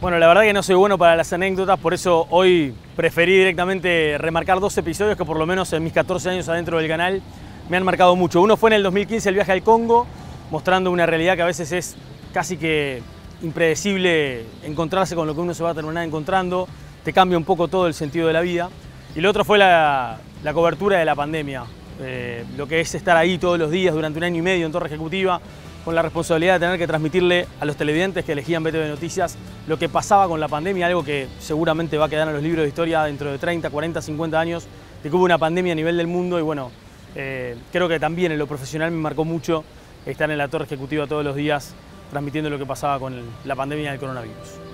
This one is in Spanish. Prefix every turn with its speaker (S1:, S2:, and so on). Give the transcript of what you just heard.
S1: Bueno, la verdad que no soy bueno para las anécdotas, por eso hoy preferí directamente remarcar dos episodios que por lo menos en mis 14 años adentro del canal me han marcado mucho. Uno fue en el 2015 el viaje al Congo, mostrando una realidad que a veces es casi que impredecible encontrarse con lo que uno se va a terminar encontrando, te cambia un poco todo el sentido de la vida. Y el otro fue la, cobertura de la pandemia, eh, lo que es estar ahí todos los días durante un año y medio en Torre Ejecutiva, con la responsabilidad de tener que transmitirle a los televidentes que elegían BTV Noticias lo que pasaba con la pandemia, algo que seguramente va a quedar en los libros de historia dentro de 30, 40, 50 años, de que hubo una pandemia a nivel del mundo y bueno, eh, creo que también en lo profesional me marcó mucho estar en la torre ejecutiva todos los días transmitiendo lo que pasaba con la pandemia del coronavirus.